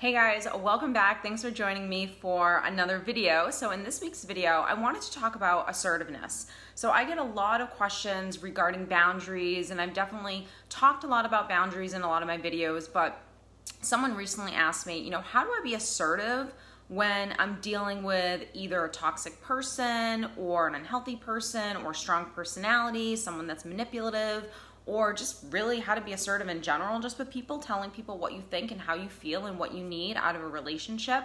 Hey guys, welcome back. Thanks for joining me for another video. So in this week's video, I wanted to talk about assertiveness. So I get a lot of questions regarding boundaries and I've definitely talked a lot about boundaries in a lot of my videos, but someone recently asked me, you know, how do I be assertive when I'm dealing with either a toxic person or an unhealthy person or strong personality, someone that's manipulative or just really how to be assertive in general, just with people, telling people what you think and how you feel and what you need out of a relationship.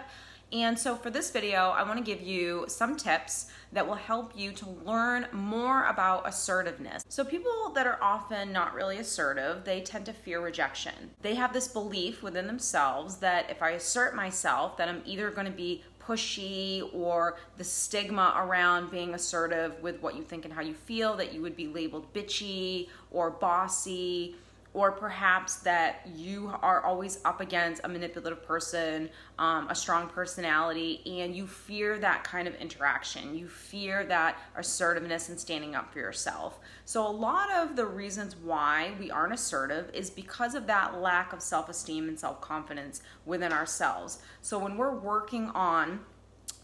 And so for this video, I wanna give you some tips that will help you to learn more about assertiveness. So people that are often not really assertive, they tend to fear rejection. They have this belief within themselves that if I assert myself, that I'm either gonna be pushy or the stigma around being assertive with what you think and how you feel, that you would be labeled bitchy or bossy or perhaps that you are always up against a manipulative person, um, a strong personality, and you fear that kind of interaction. You fear that assertiveness and standing up for yourself. So, a lot of the reasons why we aren't assertive is because of that lack of self esteem and self confidence within ourselves. So, when we're working on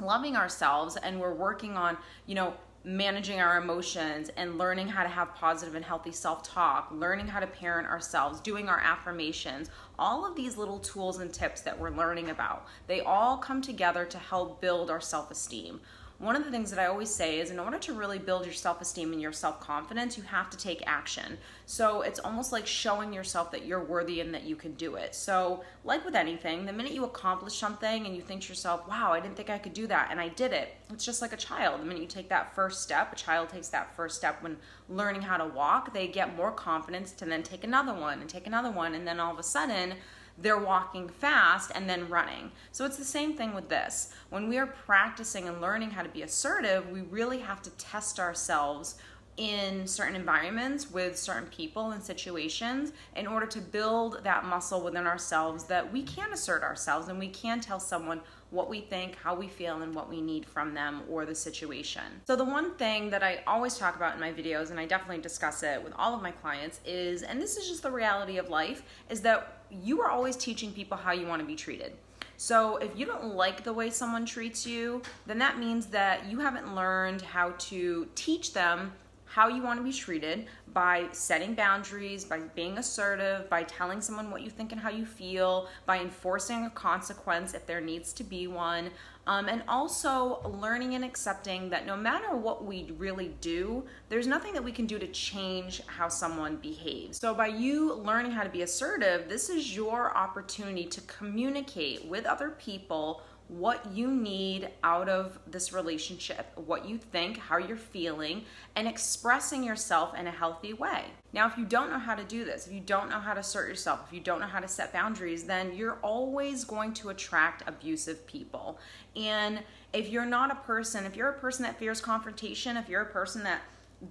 loving ourselves and we're working on, you know, managing our emotions and learning how to have positive and healthy self talk, learning how to parent ourselves, doing our affirmations, all of these little tools and tips that we're learning about, they all come together to help build our self esteem one of the things that I always say is in order to really build your self esteem and your self confidence, you have to take action. So it's almost like showing yourself that you're worthy and that you can do it. So, like with anything, the minute you accomplish something and you think to yourself, wow, I didn't think I could do that, and I did it, it's just like a child. The minute you take that first step, a child takes that first step when learning how to walk, they get more confidence to then take another one and take another one, and then all of a sudden, they're walking fast and then running. So it's the same thing with this. When we are practicing and learning how to be assertive, we really have to test ourselves in certain environments with certain people and situations in order to build that muscle within ourselves that we can assert ourselves and we can tell someone what we think, how we feel, and what we need from them or the situation. So, the one thing that I always talk about in my videos, and I definitely discuss it with all of my clients, is, and this is just the reality of life, is that you are always teaching people how you want to be treated. So if you don't like the way someone treats you, then that means that you haven't learned how to teach them how you want to be treated by setting boundaries, by being assertive, by telling someone what you think and how you feel, by enforcing a consequence if there needs to be one, um, and also learning and accepting that no matter what we really do, there's nothing that we can do to change how someone behaves. So, by you learning how to be assertive, this is your opportunity to communicate with other people what you need out of this relationship, what you think, how you're feeling, and expressing yourself in a healthy way. Now, if you don't know how to do this, if you don't know how to assert yourself, if you don't know how to set boundaries, then you're always going to attract abusive people. And if you're not a person, if you're a person that fears confrontation, if you're a person that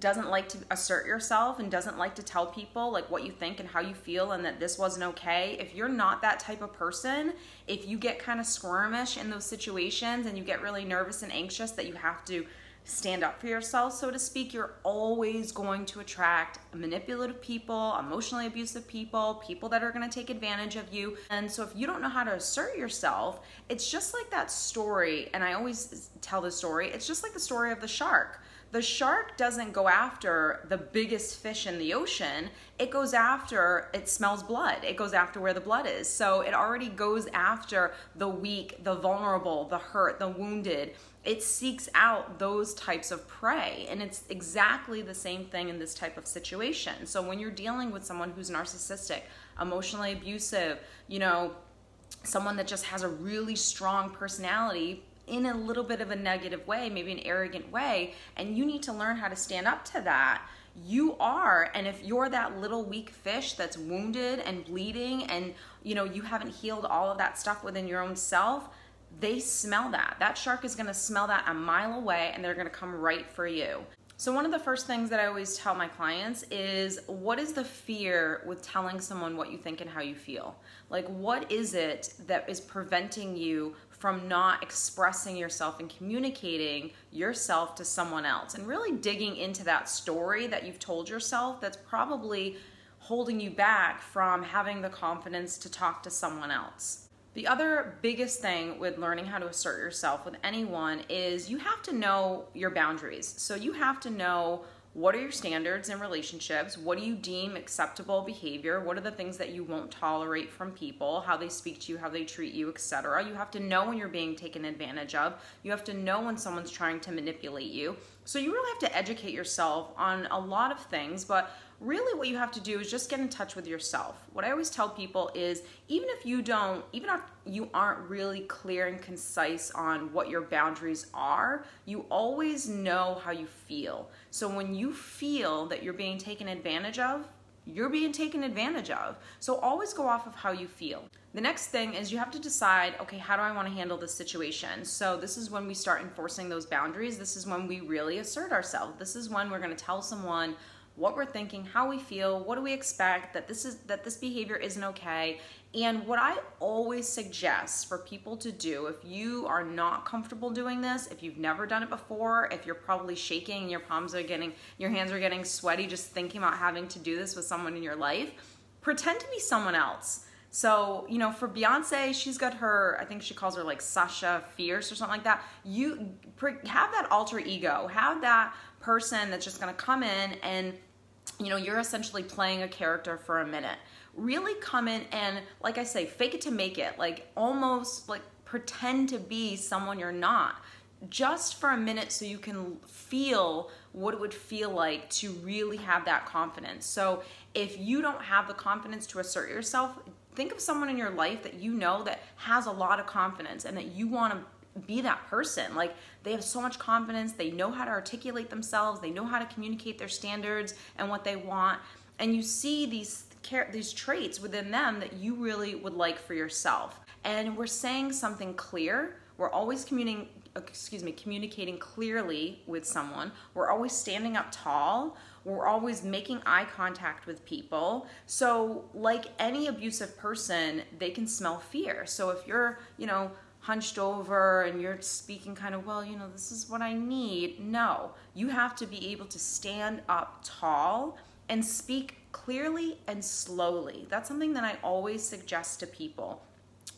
doesn't like to assert yourself and doesn't like to tell people like what you think and how you feel and that this wasn't okay if you're not that type of person if you get kind of squirmish in those situations and you get really nervous and anxious that you have to stand up for yourself so to speak you're always going to attract manipulative people emotionally abusive people people that are going to take advantage of you. And so if you don't know how to assert yourself it's just like that story and i always tell the story it's just like the story of the shark the shark doesn't go after the biggest fish in the ocean. It goes after, it smells blood. It goes after where the blood is. So it already goes after the weak, the vulnerable, the hurt, the wounded. It seeks out those types of prey. And it's exactly the same thing in this type of situation. So when you're dealing with someone who's narcissistic, emotionally abusive, you know, someone that just has a really strong personality, in a little bit of a negative way, maybe an arrogant way, and you need to learn how to stand up to that. You are, and if you're that little weak fish that's wounded and bleeding, and you know you haven't healed all of that stuff within your own self, they smell that. That shark is gonna smell that a mile away, and they're gonna come right for you. So, one of the first things that I always tell my clients is what is the fear with telling someone what you think and how you feel? Like, what is it that is preventing you from not expressing yourself and communicating yourself to someone else? And really digging into that story that you've told yourself that's probably holding you back from having the confidence to talk to someone else. The other biggest thing with learning how to assert yourself with anyone is you have to know your boundaries. So you have to know what are your standards in relationships? What do you deem acceptable behavior? What are the things that you won't tolerate from people? How they speak to you, how they treat you, etc. You have to know when you're being taken advantage of. You have to know when someone's trying to manipulate you. So you really have to educate yourself on a lot of things, but really what you have to do is just get in touch with yourself. What I always tell people is even if you don't, even if you aren't really clear and concise on what your boundaries are, you always know how you feel. So when you feel that you're being taken advantage of, you're being taken advantage of. So always go off of how you feel. The next thing is you have to decide, okay, how do I want to handle this situation? So this is when we start enforcing those boundaries. This is when we really assert ourselves. This is when we're going to tell someone, what we're thinking, how we feel, what do we expect, that this is that this behavior isn't okay. And what I always suggest for people to do if you are not comfortable doing this, if you've never done it before, if you're probably shaking your palms are getting your hands are getting sweaty just thinking about having to do this with someone in your life, pretend to be someone else. So, you know, for Beyonce, she's got her, I think she calls her like Sasha Fierce or something like that. You have that alter ego, have that person that's just gonna come in and, you know, you're essentially playing a character for a minute. Really come in and, like I say, fake it to make it, like almost like pretend to be someone you're not just for a minute so you can feel what it would feel like to really have that confidence. So if you don't have the confidence to assert yourself, think of someone in your life that you know that has a lot of confidence and that you want to be that person. Like they have so much confidence, they know how to articulate themselves, they know how to communicate their standards and what they want. And you see these care, these traits within them that you really would like for yourself. And we're saying something clear. We're always communicating excuse me, communicating clearly with someone. We're always standing up tall. We're always making eye contact with people. So, like any abusive person, they can smell fear. So, if you're, you know, hunched over and you're speaking kind of, well, you know, this is what I need, no. You have to be able to stand up tall and speak clearly and slowly. That's something that I always suggest to people.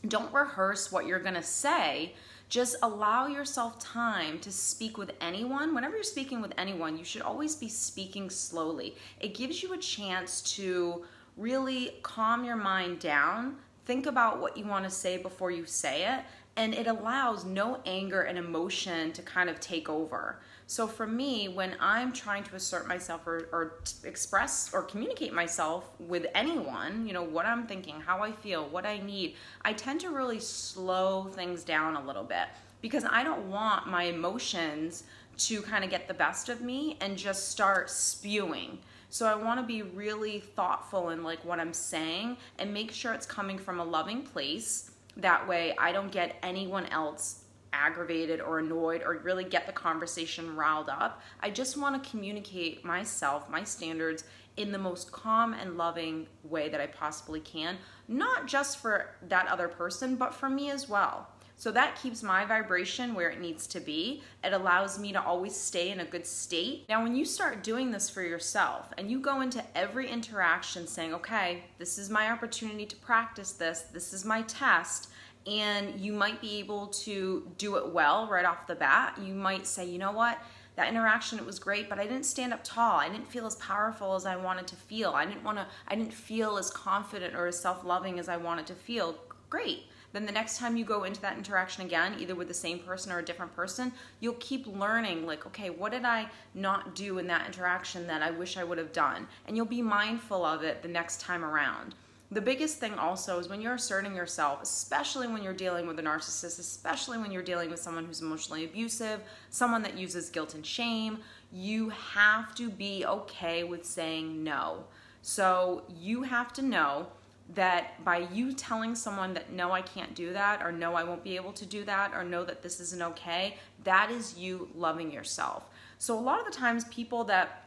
Don't rehearse what you're gonna say just allow yourself time to speak with anyone. Whenever you're speaking with anyone, you should always be speaking slowly. It gives you a chance to really calm your mind down, think about what you want to say before you say it, and it allows no anger and emotion to kind of take over. So for me, when I'm trying to assert myself or, or express or communicate myself with anyone, you know, what I'm thinking, how I feel, what I need, I tend to really slow things down a little bit because I don't want my emotions to kind of get the best of me and just start spewing. So I want to be really thoughtful in like what I'm saying and make sure it's coming from a loving place. That way I don't get anyone else aggravated or annoyed or really get the conversation riled up. I just want to communicate myself, my standards in the most calm and loving way that I possibly can, not just for that other person, but for me as well. So that keeps my vibration where it needs to be. It allows me to always stay in a good state. Now, when you start doing this for yourself and you go into every interaction saying, okay, this is my opportunity to practice this, this is my test, and you might be able to do it well right off the bat. You might say, you know what? That interaction it was great, but I didn't stand up tall. I didn't feel as powerful as I wanted to feel. I didn't want to I didn't feel as confident or as self-loving as I wanted to feel. Great. Then the next time you go into that interaction again, either with the same person or a different person, you'll keep learning like, okay, what did I not do in that interaction that I wish I would have done? And you'll be mindful of it the next time around. The biggest thing also is when you're asserting yourself, especially when you're dealing with a narcissist, especially when you're dealing with someone who's emotionally abusive, someone that uses guilt and shame, you have to be okay with saying no. So you have to know that by you telling someone that no, I can't do that, or no, I won't be able to do that, or no, that this isn't okay, that is you loving yourself. So a lot of the times, people that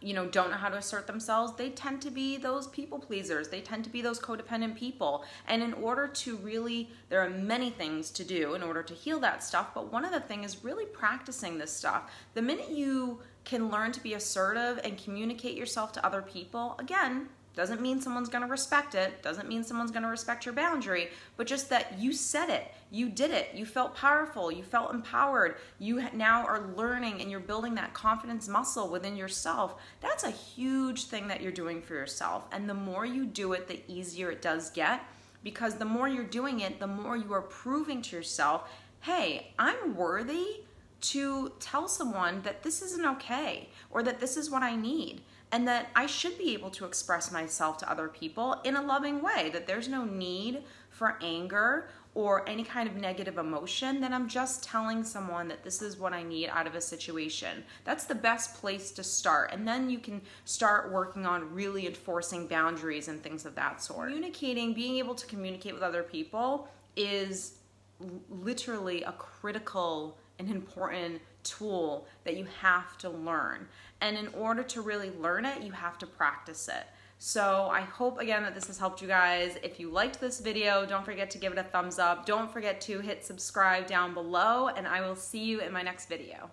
you know don't know how to assert themselves they tend to be those people pleasers. They tend to be those codependent people. And in order to really there are many things to do in order to heal that stuff but one of the things is really practicing this stuff. The minute you can learn to be assertive and communicate yourself to other people again Doesn't mean someone's going to respect it, doesn't mean someone's going to respect your boundary, but just that you said it, you did it, you felt powerful, you felt empowered, you now are learning and you're building that confidence muscle within yourself. That's a huge thing that you're doing for yourself. And the more you do it, the easier it does get because the more you're doing it, the more you are proving to yourself, hey, I'm worthy to tell someone that this isn't okay or that this is what I need and that I should be able to express myself to other people in a loving way, that there's no need for anger or any kind of negative emotion, then I'm just telling someone that this is what I need out of a situation. That's the best place to start. And then you can start working on really enforcing boundaries and things of that sort. Communicating, being able to communicate with other people is literally a critical and important tool that you have to learn. And in order to really learn it, you have to practice it. So I hope again that this has helped you guys. If you liked this video, don't forget to give it a thumbs up. Don't forget to hit subscribe down below and I will see you in my next video.